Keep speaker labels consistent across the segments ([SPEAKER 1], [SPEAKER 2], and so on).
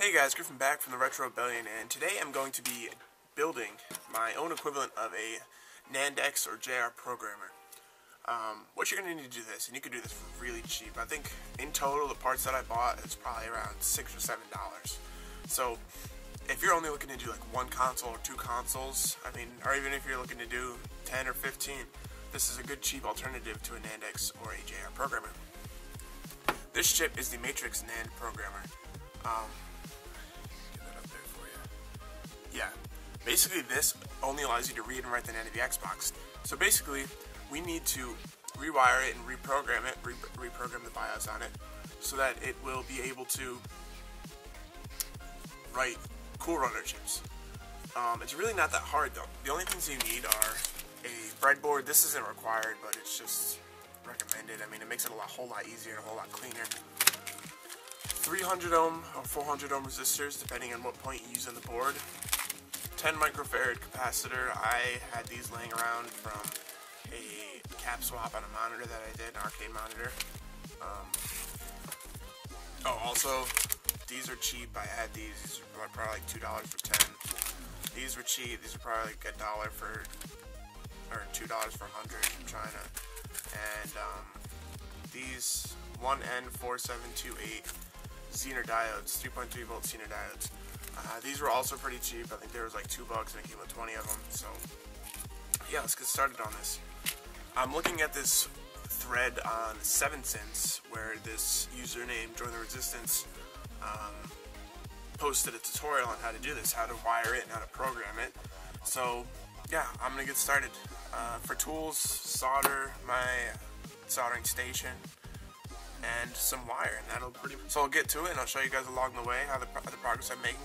[SPEAKER 1] Hey guys, Griffin back from the Retro Rebellion, and today I'm going to be building my own equivalent of a Nand-X or JR programmer. Um, what you're going to need to do this, and you can do this for really cheap. I think in total the parts that I bought is probably around six or seven dollars. So if you're only looking to do like one console or two consoles, I mean, or even if you're looking to do 10 or 15, this is a good cheap alternative to a Nand-X or a JR programmer. This chip is the Matrix NAND programmer. Um, yeah, basically this only allows you to read and write the NAND of the Xbox. So basically, we need to rewire it and reprogram it, re reprogram the BIOS on it, so that it will be able to write CoolRunner chips. Um, it's really not that hard though. The only things you need are a breadboard. This isn't required, but it's just recommended. I mean, it makes it a lot, whole lot easier and a whole lot cleaner. 300 ohm or 400 ohm resistors, depending on what point you use on the board. 10 microfarad capacitor. I had these laying around from a cap swap on a monitor that I did, an arcade monitor. Um, oh, also, these are cheap. I had these. These probably like $2 for 10. These were cheap. These are probably like a dollar for, or $2 for 100 from China. And um, these 1N4728 Zener diodes, 3.3 volt Zener diodes. Uh, these were also pretty cheap. I think there was like two bucks and it came with 20 of them. So yeah, let's get started on this. I'm looking at this thread on Se7enSins where this username Join the Resistance um, posted a tutorial on how to do this, how to wire it and how to program it. So yeah, I'm gonna get started. Uh, for tools, solder, my soldering station, and some wire, and that'll pretty. So I'll get to it, and I'll show you guys along the way how the, the progress I'm making.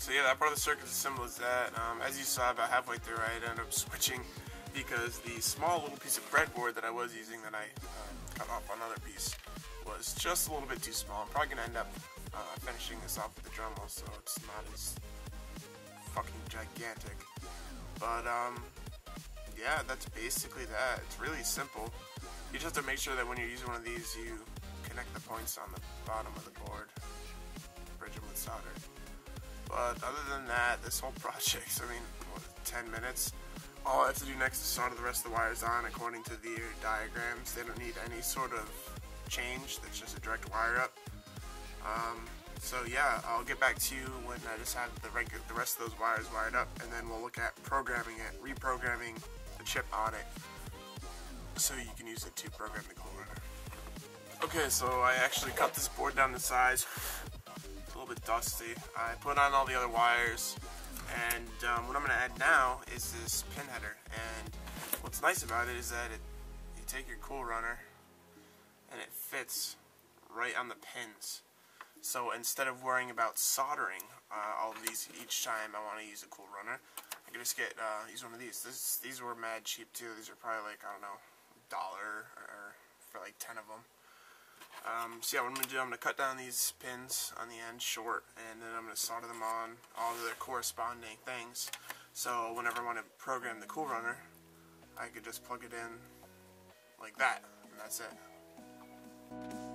[SPEAKER 1] So yeah, that part of the circuit is as simple as that. Um, as you saw, about halfway through, I ended up switching because the small little piece of breadboard that I was using that I uh, cut off another piece was just a little bit too small. I'm probably going to end up uh, finishing this off with the Dremel, so it's not as fucking gigantic. But, um, yeah, that's basically that. It's really simple. You just have to make sure that when you're using one of these, you connect the points on the bottom of the board, bridge them with solder. But other than that, this whole project, I mean, what, 10 minutes? All I have to do next is solder the rest of the wires on according to the diagrams. They don't need any sort of change. That's just a direct wire up. Um, so yeah, I'll get back to you when I just have the, the rest of those wires wired up, and then we'll look at programming it, reprogramming the chip on it, so you can use it to program the CoolRunner. Okay, so I actually cut this board down to size bit dusty. I put on all the other wires and um, what I'm going to add now is this pin header and what's nice about it is that it, you take your CoolRunner and it fits right on the pins. So instead of worrying about soldering uh, all of these each time I want to use a CoolRunner, I can just get uh, use one of these. This, these were mad cheap too. These are probably like I don't know, dollar or for like ten of them. Um, so yeah, what I'm going to do, I'm going to cut down these pins on the end short, and then I'm going to solder them on all of their corresponding things. So whenever I want to program the CoolRunner, I could just plug it in like that, and that's it.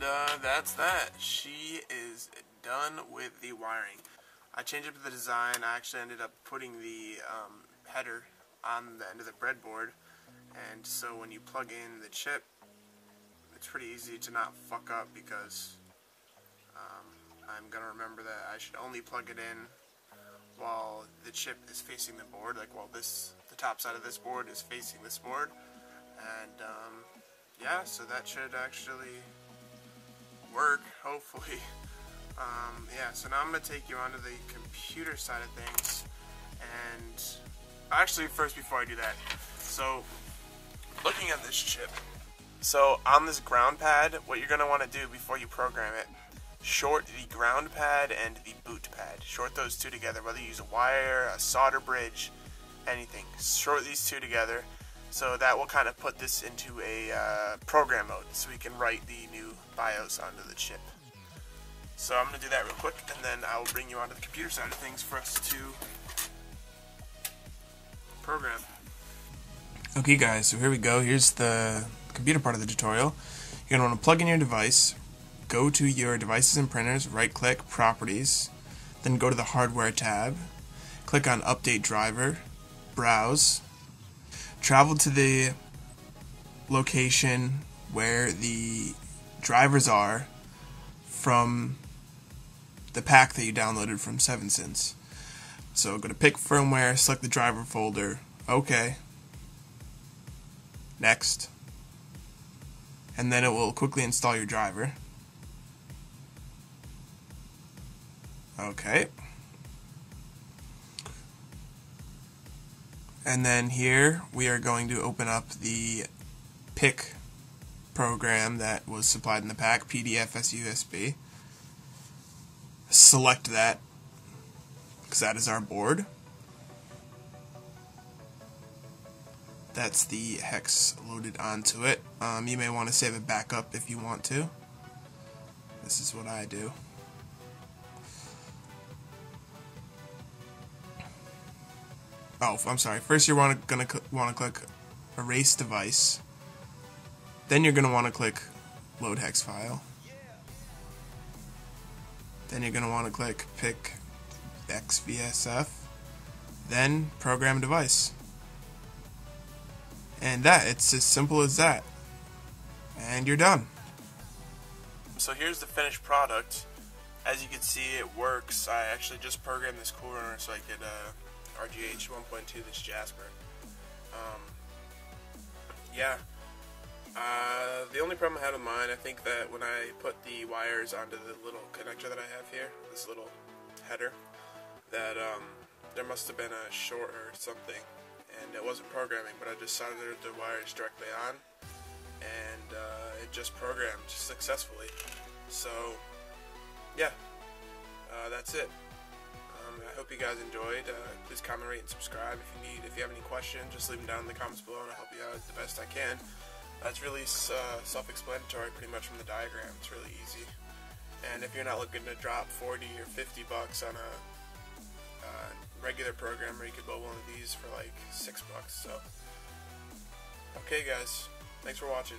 [SPEAKER 1] And uh, that's that. She is done with the wiring. I changed up the design. I actually ended up putting the um, header on the end of the breadboard. And so when you plug in the chip, it's pretty easy to not fuck up because um, I'm going to remember that I should only plug it in while the chip is facing the board, like while this, the top side of this board is facing this board. And um, yeah, so that should actually work, hopefully. Um, yeah, so now I'm going to take you onto the computer side of things. And actually, first, before I do that, so looking at this chip, so on this ground pad, what you're going to want to do before you program it, short the ground pad and the boot pad. Short those two together, whether you use a wire, a solder bridge, anything. Short these two together so that will kind of put this into a uh, program mode so we can write the new BIOS onto the chip. So I'm going to do that real quick and then I will bring you onto the computer side of things for us to program.
[SPEAKER 2] Okay guys, so here we go. Here's the computer part of the tutorial. You're going to want to plug in your device, go to your devices and printers, right click, properties, then go to the hardware tab, click on update driver, browse, travel to the location where the drivers are from the pack that you downloaded from Se7enSins. So go to PIC firmware, select the driver folder, OK, next, and then it will quickly install your driver. Okay. And then here we are going to open up the PIC program that was supplied in the pack, PDF PDFSUSB. Select that because that is our board. That's the hex loaded onto it. Um, you may want to save it back up if you want to. This is what I do. Oh, I'm sorry. First, you're wanna, gonna want to click Erase Device. Then you're gonna want to click Load Hex File. Then you're gonna want to click PIC XSVF. Then Program Device. And that, it's as simple as that. And you're done.
[SPEAKER 1] So here's the finished product. As you can see, it works. I actually just programmed this cooler so I could uh, RGH 1.2 this Jasper. Um, yeah. Uh, the only problem I had in mind, I think that when I put the wires onto the little connector that I have here, this little header, that um, there must have been a short or something, and it wasn't programming, but I just soldered the wires directly on, and uh, it just programmed successfully. So, yeah, uh, that's it. I hope you guys enjoyed. Uh, please comment, rate, and subscribe. If you need, if you have any questions, just leave them down in the comments below, and I'll help you out the best I can. That's really uh, self-explanatory, pretty much from the diagram. It's really easy. And if you're not looking to drop 40 or 50 bucks on a uh, regular programmer, you could buy one of these for like six bucks. So, okay, guys, thanks for watching.